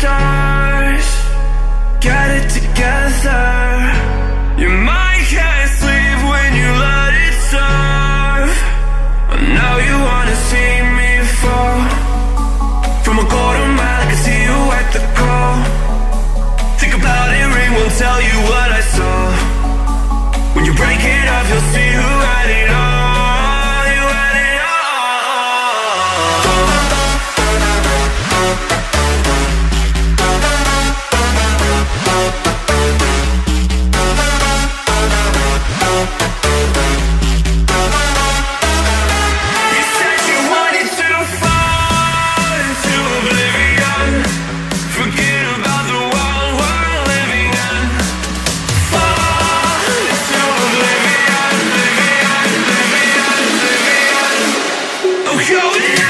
stars. Get it together. Your mind cold.